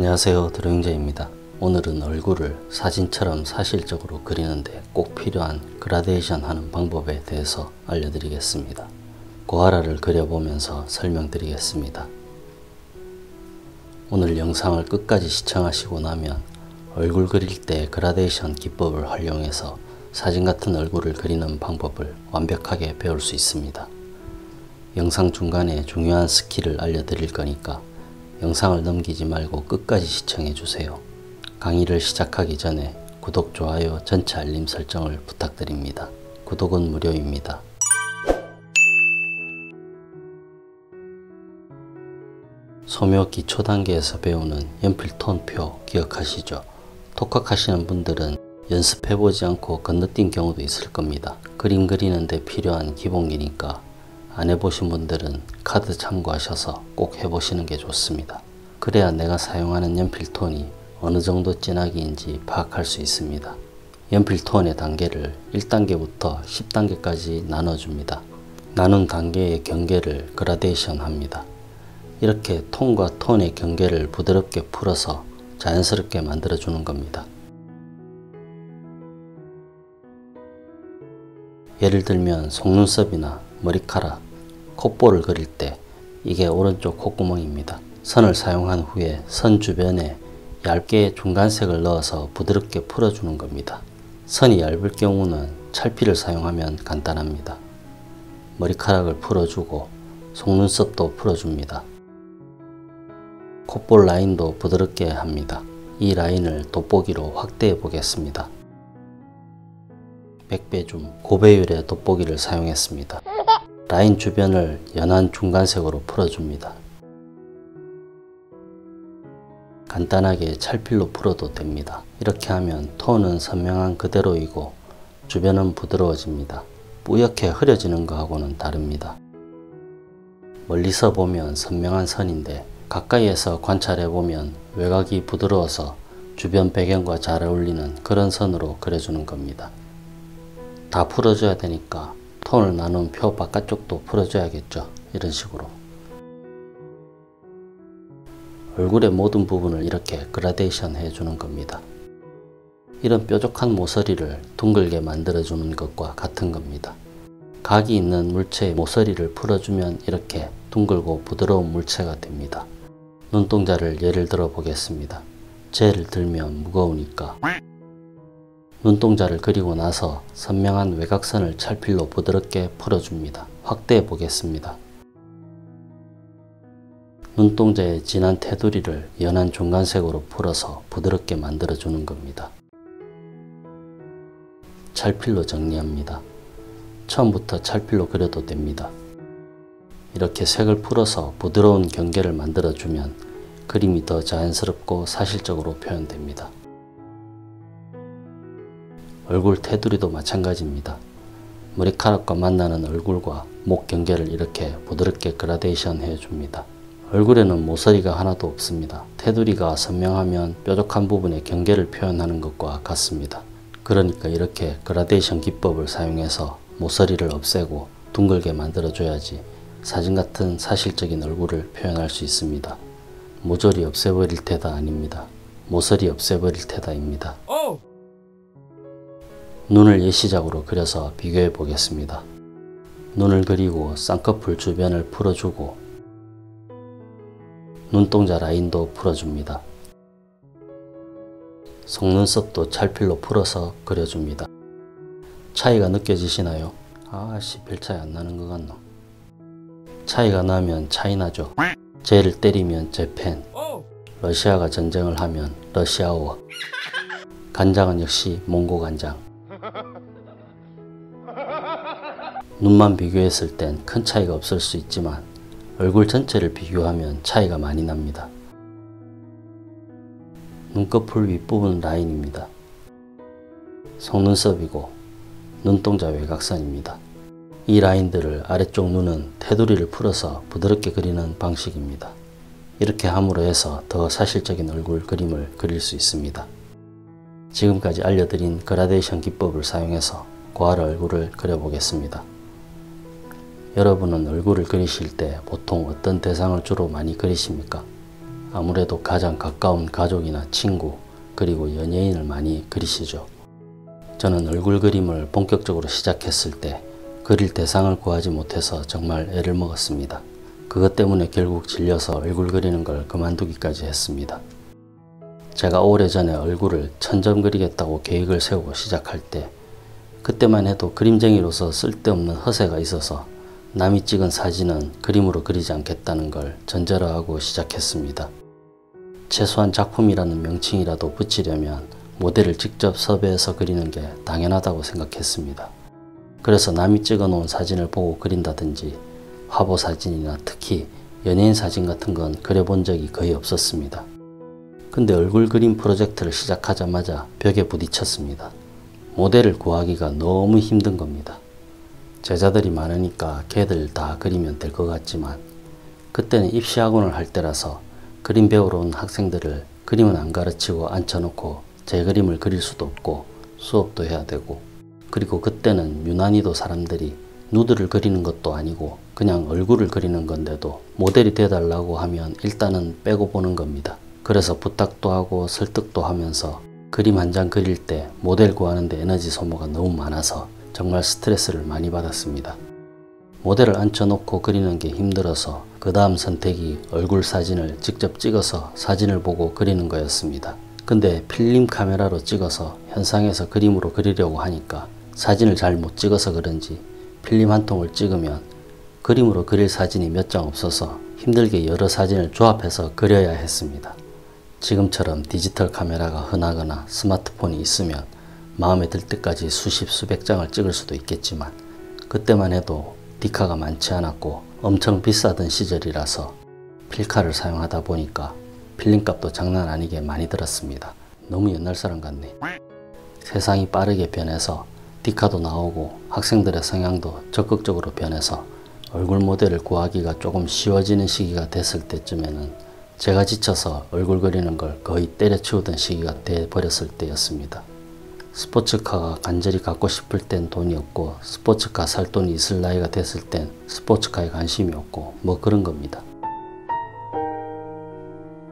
안녕하세요 드로잉제입니다. 오늘은 얼굴을 사진처럼 사실적으로 그리는데 꼭 필요한 그라데이션 하는 방법에 대해서 알려드리겠습니다. 고아라를 그려보면서 설명드리겠습니다. 오늘 영상을 끝까지 시청하시고 나면 얼굴 그릴 때 그라데이션 기법을 활용해서 사진 같은 얼굴을 그리는 방법을 완벽하게 배울 수 있습니다. 영상 중간에 중요한 스킬을 알려드릴 거니까 영상을 넘기지 말고 끝까지 시청해 주세요. 강의를 시작하기 전에 구독, 좋아요, 전체 알림 설정을 부탁드립니다. 구독은 무료입니다. 소묘 기초 단계에서 배우는 연필 톤표 기억하시죠? 독학하시는 분들은 연습해보지 않고 건너뛴 경우도 있을 겁니다. 그림 그리는데 필요한 기본기니까 안 해보신 분들은 카드 참고하셔서 꼭 해보시는 게 좋습니다. 그래야 내가 사용하는 연필톤이 어느 정도 진하기인지 파악할 수 있습니다. 연필톤의 단계를 1단계부터 10단계까지 나눠줍니다. 나눈 단계의 경계를 그라데이션 합니다. 이렇게 톤과 톤의 경계를 부드럽게 풀어서 자연스럽게 만들어주는 겁니다. 예를 들면 속눈썹이나 머리카락, 콧볼을 그릴 때 이게 오른쪽 콧구멍입니다. 선을 사용한 후에 선 주변에 얇게 중간색을 넣어서 부드럽게 풀어주는 겁니다. 선이 얇을 경우는 찰피를 사용하면 간단합니다. 머리카락을 풀어주고 속눈썹도 풀어줍니다. 콧볼 라인도 부드럽게 합니다. 이 라인을 돋보기로 확대해 보겠습니다. 백배줌 고배율의 돋보기를 사용했습니다. 라인 주변을 연한 중간색으로 풀어줍니다. 간단하게 찰필로 풀어도 됩니다. 이렇게 하면 톤은 선명한 그대로이고 주변은 부드러워집니다. 뿌옇게 흐려지는 것하고는 다릅니다. 멀리서 보면 선명한 선인데 가까이에서 관찰해 보면 외곽이 부드러워서 주변 배경과 잘 어울리는 그런 선으로 그려주는 겁니다. 다 풀어줘야 되니까 톤을 나눈 표 바깥쪽도 풀어줘야겠죠. 이런 식으로. 얼굴의 모든 부분을 이렇게 그라데이션 해주는 겁니다. 이런 뾰족한 모서리를 둥글게 만들어주는 것과 같은 겁니다. 각이 있는 물체의 모서리를 풀어주면 이렇게 둥글고 부드러운 물체가 됩니다. 눈동자를 예를 들어 보겠습니다. 젤을 들면 무거우니까 눈동자를 그리고 나서 선명한 외곽선을 찰필로 부드럽게 풀어줍니다. 확대해 보겠습니다. 눈동자의 진한 테두리를 연한 중간색으로 풀어서 부드럽게 만들어주는 겁니다. 찰필로 정리합니다. 처음부터 찰필로 그려도 됩니다. 이렇게 색을 풀어서 부드러운 경계를 만들어주면 그림이 더 자연스럽고 사실적으로 표현됩니다. 얼굴 테두리도 마찬가지입니다. 머리카락과 만나는 얼굴과 목 경계를 이렇게 부드럽게 그라데이션 해줍니다. 얼굴에는 모서리가 하나도 없습니다. 테두리가 선명하면 뾰족한 부분의 경계를 표현하는 것과 같습니다. 그러니까 이렇게 그라데이션 기법을 사용해서 모서리를 없애고 둥글게 만들어줘야지 사진 같은 사실적인 얼굴을 표현할 수 있습니다. 모조리 없애버릴 테다 아닙니다. 모서리 없애버릴 테다입니다. 눈을 예시작으로 그려서 비교해 보겠습니다. 눈을 그리고 쌍꺼풀 주변을 풀어주고 눈동자 라인도 풀어줍니다. 속눈썹도 찰필로 풀어서 그려줍니다. 차이가 느껴지시나요? 아씨 별 차이 안 나는 것 같노. 차이가 나면 차이 나죠. 쟤를 때리면 재팬, 러시아가 전쟁을 하면 러시아워, 간장은 역시 몽고 간장. 눈만 비교했을 땐 큰 차이가 없을 수 있지만 얼굴 전체를 비교하면 차이가 많이 납니다. 눈꺼풀 윗부분 라인입니다. 속눈썹이고 눈동자 외곽선입니다. 이 라인들을 아래쪽 눈은 테두리를 풀어서 부드럽게 그리는 방식입니다. 이렇게 함으로 해서 더 사실적인 얼굴 그림을 그릴 수 있습니다. 지금까지 알려드린 그라데이션 기법을 사용해서 고아라 얼굴을 그려보겠습니다. 여러분은 얼굴을 그리실 때 보통 어떤 대상을 주로 많이 그리십니까? 아무래도 가장 가까운 가족이나 친구 그리고 연예인을 많이 그리시죠. 저는 얼굴 그림을 본격적으로 시작했을 때 그릴 대상을 구하지 못해서 정말 애를 먹었습니다. 그것 때문에 결국 질려서 얼굴 그리는 걸 그만두기까지 했습니다. 제가 오래전에 얼굴을 천점 그리겠다고 계획을 세우고 시작할 때 그때만 해도 그림쟁이로서 쓸데없는 허세가 있어서 남이 찍은 사진은 그림으로 그리지 않겠다는 걸 전제로 하고 시작했습니다. 최소한 작품이라는 명칭이라도 붙이려면 모델을 직접 섭외해서 그리는 게 당연하다고 생각했습니다. 그래서 남이 찍어 놓은 사진을 보고 그린다든지 화보 사진이나 특히 연예인 사진 같은 건 그려본 적이 거의 없었습니다. 근데 얼굴 그림 프로젝트를 시작하자마자 벽에 부딪혔습니다. 모델을 구하기가 너무 힘든 겁니다. 제자들이 많으니까 걔들 다 그리면 될 것 같지만 그때는 입시학원을 할 때라서 그림 배우러 온 학생들을 그림은 안 가르치고 앉혀놓고 제 그림을 그릴 수도 없고 수업도 해야 되고 그리고 그때는 유난히도 사람들이 누드를 그리는 것도 아니고 그냥 얼굴을 그리는 건데도 모델이 돼달라고 하면 일단은 빼고 보는 겁니다. 그래서 부탁도 하고 설득도 하면서 그림 한 장 그릴 때 모델 구하는데 에너지 소모가 너무 많아서 정말 스트레스를 많이 받았습니다. 모델을 앉혀놓고 그리는 게 힘들어서 그 다음 선택이 얼굴 사진을 직접 찍어서 사진을 보고 그리는 거였습니다. 근데 필름 카메라로 찍어서 현상에서 그림으로 그리려고 하니까 사진을 잘 못 찍어서 그런지 필름 한 통을 찍으면 그림으로 그릴 사진이 몇 장 없어서 힘들게 여러 사진을 조합해서 그려야 했습니다. 지금처럼 디지털 카메라가 흔하거나 스마트폰이 있으면 마음에 들 때까지 수십 수백 장을 찍을 수도 있겠지만 그때만 해도 디카가 많지 않았고 엄청 비싸던 시절이라서 필카를 사용하다 보니까 필름값도 장난 아니게 많이 들었습니다. 너무 옛날 사람 같네. 세상이 빠르게 변해서 디카도 나오고 학생들의 성향도 적극적으로 변해서 얼굴 모델을 구하기가 조금 쉬워지는 시기가 됐을 때쯤에는 제가 지쳐서 얼굴 그리는 걸 거의 때려치우던 시기가 돼 버렸을 때였습니다. 스포츠카가 간절히 갖고 싶을 땐 돈이 없고 스포츠카 살 돈이 있을 나이가 됐을 땐 스포츠카에 관심이 없고 뭐 그런 겁니다.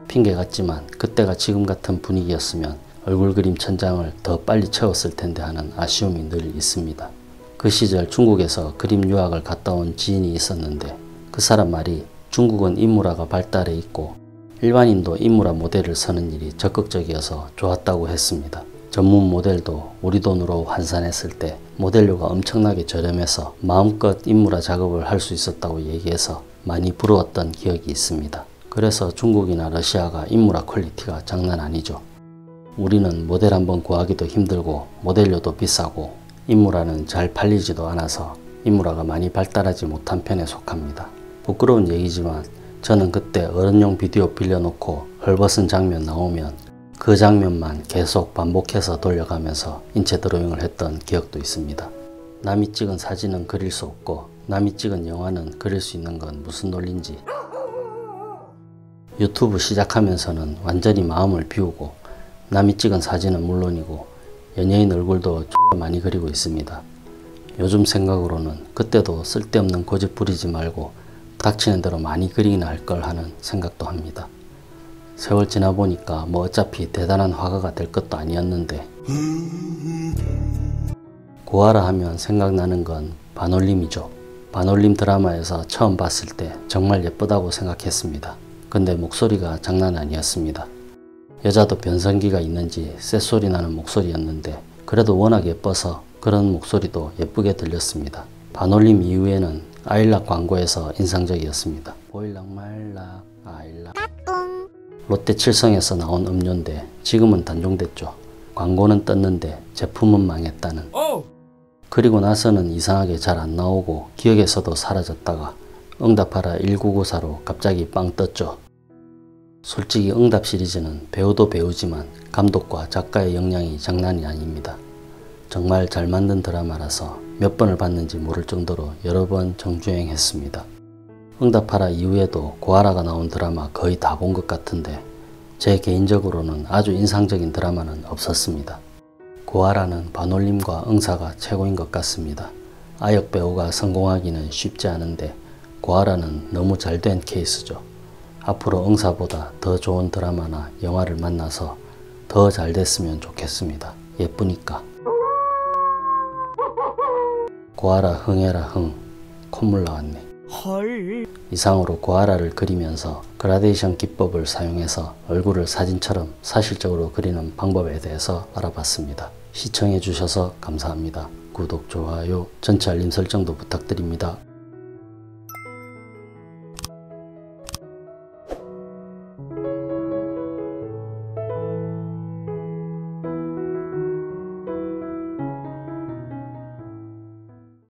핑계 같지만 그때가 지금 같은 분위기였으면 얼굴 그림 천장을 더 빨리 채웠을 텐데 하는 아쉬움이 늘 있습니다. 그 시절 중국에서 그림 유학을 갔다 온 지인이 있었는데 그 사람 말이 중국은 인물화가 발달해 있고 일반인도 인물화 모델을 서는 일이 적극적이어서 좋았다고 했습니다. 전문 모델도 우리 돈으로 환산했을 때 모델료가 엄청나게 저렴해서 마음껏 인물화 작업을 할 수 있었다고 얘기해서 많이 부러웠던 기억이 있습니다. 그래서 중국이나 러시아가 인물화 퀄리티가 장난 아니죠. 우리는 모델 한번 구하기도 힘들고 모델료도 비싸고 인물화는 잘 팔리지도 않아서 인물화가 많이 발달하지 못한 편에 속합니다. 부끄러운 얘기지만 저는 그때 어른용 비디오 빌려놓고 헐벗은 장면 나오면 그 장면만 계속 반복해서 돌려가면서 인체 드로잉을 했던 기억도 있습니다. 남이 찍은 사진은 그릴 수 없고 남이 찍은 영화는 그릴 수 있는 건 무슨 논리인지 유튜브 시작하면서는 완전히 마음을 비우고 남이 찍은 사진은 물론이고 연예인 얼굴도 많이 그리고 있습니다. 요즘 생각으로는 그때도 쓸데없는 고집 부리지 말고 닥치는 대로 많이 그리나 할 걸 하는 생각도 합니다. 세월 지나 보니까 뭐 어차피 대단한 화가가 될 것도 아니었는데 고아라 하면 생각나는 건 반올림이죠. 반올림 드라마에서 처음 봤을 때 정말 예쁘다고 생각했습니다. 근데 목소리가 장난 아니었습니다. 여자도 변성기가 있는지 쇳소리 나는 목소리였는데 그래도 워낙 예뻐서 그런 목소리도 예쁘게 들렸습니다. 반올림 이후에는 아일락 광고에서 인상적이었습니다. 보일락 말락 아일락 롯데 칠성에서 나온 음료인데 지금은 단종됐죠. 광고는 떴는데 제품은 망했다는. 그리고 나서는 이상하게 잘 안 나오고 기억에서도 사라졌다가 응답하라 1994로 갑자기 빵 떴죠. 솔직히 응답 시리즈는 배우도 배우지만 감독과 작가의 역량이 장난이 아닙니다. 정말 잘 만든 드라마라서 몇 번을 봤는지 모를 정도로 여러 번 정주행했습니다. 응답하라 이후에도 고아라가 나온 드라마 거의 다 본 것 같은데 제 개인적으로는 아주 인상적인 드라마는 없었습니다. 고아라는 반올림과 응사가 최고인 것 같습니다. 아역 배우가 성공하기는 쉽지 않은데 고아라는 너무 잘 된 케이스죠. 앞으로 응사보다 더 좋은 드라마나 영화를 만나서 더 잘 됐으면 좋겠습니다. 예쁘니까. 고아라 흥해라 흥 콧물 나왔네. 이상으로 고아라를 그리면서 그라데이션 기법을 사용해서 얼굴을 사진처럼 사실적으로 그리는 방법에 대해서 알아봤습니다. 시청해 주셔서 감사합니다. 구독, 좋아요, 전체 알림 설정도 부탁드립니다.